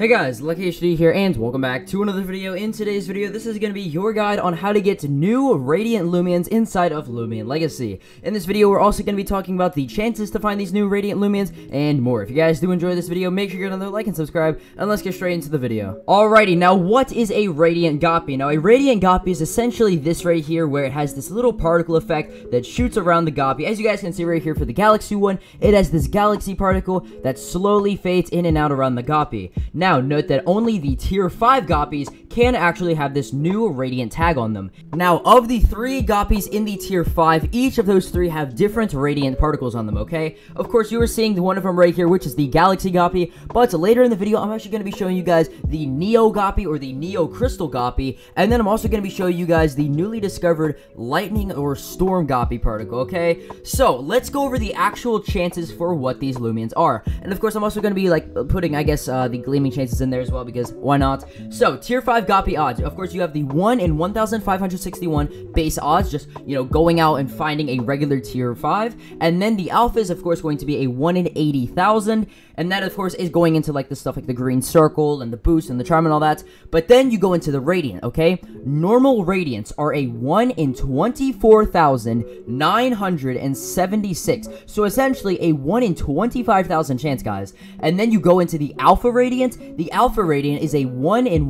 Hey guys, Lucky HD here, and welcome back to another video. In today's video, this is going to be your guide on how to get new Radiant Loomians inside of Loomian Legacy. In this video, we're also going to be talking about the chances to find these new Radiant Loomians and more. If you guys do enjoy this video, make sure you give another like and subscribe, and let's get straight into the video. Alrighty, now what is a Radiant Goppie? Now, a Radiant Goppie is essentially this right here, where it has this little particle effect that shoots around the Goppie. As you guys can see right here for the Galaxy one, it has this Galaxy particle that slowly fades in and out around the Goppie. Now, now, note that only the tier 5 Goppies can actually have this new Radiant tag on them. Now, of the three Goppies in the tier 5, each of those three have different Radiant particles on them, okay? Of course, you are seeing the one of them right here, which is the Galaxy Goppie, but later in the video, I'm actually going to be showing you guys the Neo Goppie or the Neo Crystal Goppie, and then I'm also going to be showing you guys the newly discovered Lightning or Storm Goppie particle, okay? So, let's go over the actual chances for what these Loomians are. And of course, I'm also going to be, like, putting, I guess, uh, the Gleaming chances in there as well because why not? So, tier 5 Goppie odds. Of course, you have the 1 in 1,561 base odds, just, you know, going out and finding a regular tier 5. And then the alpha is, of course, going to be a 1 in 80,000. And that, of course, is going into, like, the stuff like the green circle and the boost and the charm and all that. But then you go into the radiant, okay? Normal radiants are a 1 in 24,976. So, essentially, a 1 in 25,000 chance, guys. And then you go into the alpha radiant. The alpha radiant is a 1 in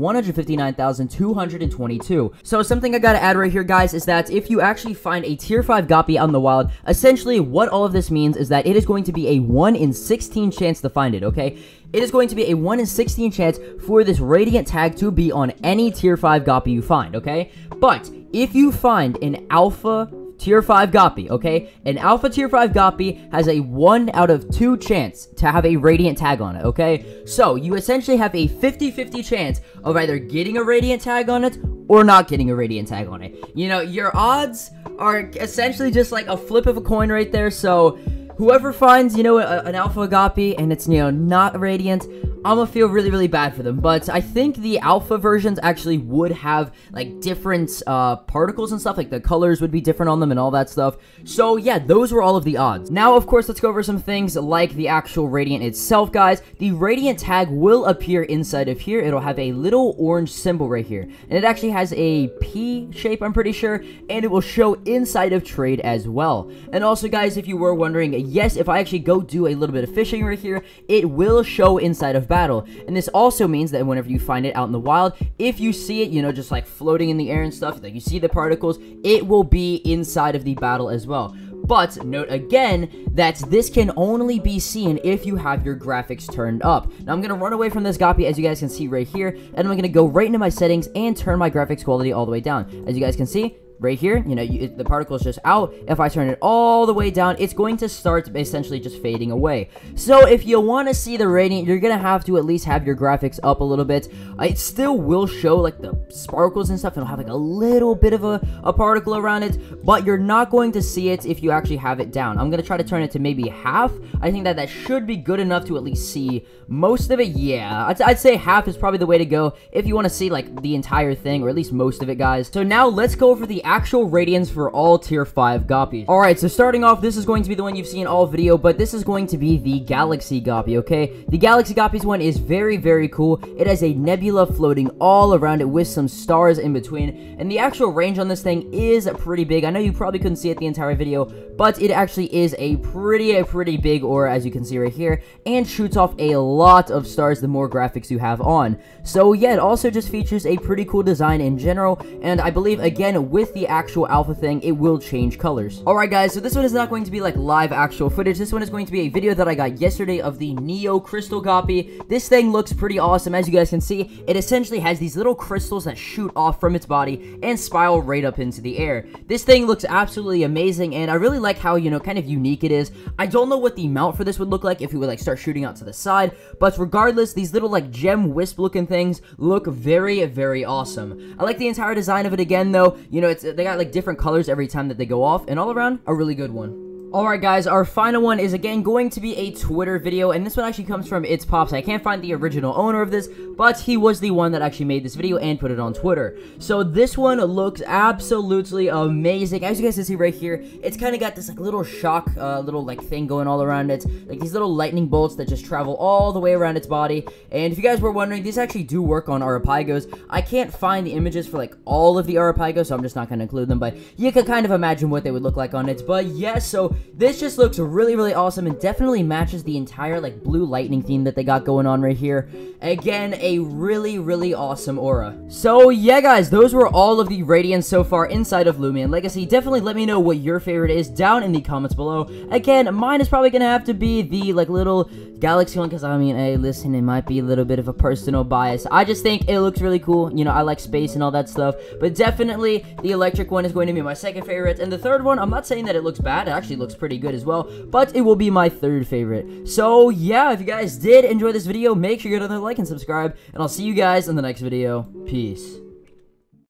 159,222. So, something I gotta add right here, guys, is that if you actually find a tier 5 Goppie on the wild, essentially what all of this means is that it is going to be a 1 in 16 chance to find it, okay? It is going to be a 1 in 16 chance for this Radiant tag to be on any Tier 5 Goppie you find, okay? But, if you find an Alpha Tier 5 Goppie, okay? An Alpha Tier 5 Goppie has a 1 out of 2 chance to have a Radiant tag on it, okay? So, you essentially have a 50-50 chance of either getting a Radiant tag on it or not getting a Radiant tag on it. You know, your odds are essentially just like a flip of a coin right there, so whoever finds, you know, an Alpha Goppie and it's, you know, not Radiant, I'm gonna feel really, really bad for them. But I think the alpha versions actually would have, like, different uh, particles and stuff. Like, the colors would be different on them and all that stuff. So, yeah, those were all of the odds. Now, of course, let's go over some things like the actual Radiant itself, guys. The Radiant tag will appear inside of here. It'll have a little orange symbol right here. And it actually has a P shape, I'm pretty sure. And it will show inside of trade as well. And also, guys, if you were wondering, yes, if I actually go do a little bit of fishing right here, it will show inside of battle. And this also means that whenever you find it out in the wild, if you see it, you know, just like floating in the air and stuff, like you see the particles, it will be inside of the battle as well. But note again that this can only be seen if you have your graphics turned up. Now I'm going to run away from this Goppie as you guys can see right here, and I'm going to go right into my settings and turn my graphics quality all the way down. As you guys can see, right here, you know, you, the particle is just out. If I turn it all the way down, it's going to start essentially just fading away. So if you want to see the radiant, you're going to have to at least have your graphics up a little bit. Uh, it still will show like the sparkles and stuff. It'll have like a little bit of a, a particle around it, but you're not going to see it if you actually have it down. I'm going to try to turn it to maybe half. I think that that should be good enough to at least see most of it. Yeah, I'd, I'd say half is probably the way to go if you want to see like the entire thing or at least most of it, guys. So now let's go over the actual radiance for all tier 5 Goppies. Alright, so starting off, this is going to be the one you've seen all video, but this is going to be the Galaxy Goppie, okay? The Galaxy Goppies one is very, very cool. It has a nebula floating all around it with some stars in between, and the actual range on this thing is pretty big. I know you probably couldn't see it the entire video, but it actually is a pretty, a pretty big aura, as you can see right here, and shoots off a lot of stars the more graphics you have on. So yeah, it also just features a pretty cool design in general, and I believe, again, with the actual actual alpha thing, it will change colors. Alright guys, so this one is not going to be like live actual footage. This one is going to be a video that I got yesterday of the Neo Crystal Goppie. This thing looks pretty awesome. As you guys can see, it essentially has these little crystals that shoot off from its body and spiral right up into the air. This thing looks absolutely amazing, and I really like how, you know, kind of unique it is. I don't know what the mount for this would look like if it would, like, start shooting out to the side, but regardless, these little, like, gem wisp looking things look very, very awesome. I like the entire design of it again, though. You know, it's they got, like, different colors every time that they go off, and all around, a really good one. Alright guys, our final one is again going to be a Twitter video, and this one actually comes from It's Pops. I can't find the original owner of this, but he was the one that actually made this video and put it on Twitter. So this one looks absolutely amazing. As you guys can see right here, it's kind of got this like little shock, uh, little like thing going all around it. Like these little lightning bolts that just travel all the way around its body. And if you guys were wondering, these actually do work on Arapaigos. I can't find the images for like all of the Arapaigos, so I'm just not going to include them, but you can kind of imagine what they would look like on it. But yes, so this just looks really, really awesome and definitely matches the entire, like, blue lightning theme that they got going on right here. Again, a really, really awesome aura. So, yeah, guys, those were all of the Radiants so far inside of Loomian Legacy. Definitely let me know what your favorite is down in the comments below. Again, mine is probably going to have to be the, like, little Galaxy one because, I mean, hey, listen, it might be a little bit of a personal bias. I just think it looks really cool. You know, I like space and all that stuff. But definitely, the electric one is going to be my second favorite. And the third one, I'm not saying that it looks bad. It actually looks pretty good as well, but it will be my third favorite. So yeah, if you guys did enjoy this video, make sure you hit another like and subscribe, and I'll see you guys in the next video. Peace.